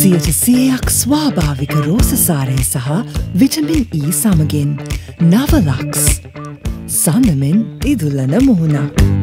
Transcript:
සියට සියයක් ස්වාභාවික රෝසසාරය සහ විටමින් E සමගින් නවලක්ස් සඳමෙන් ඉදුලන මුහුණක්.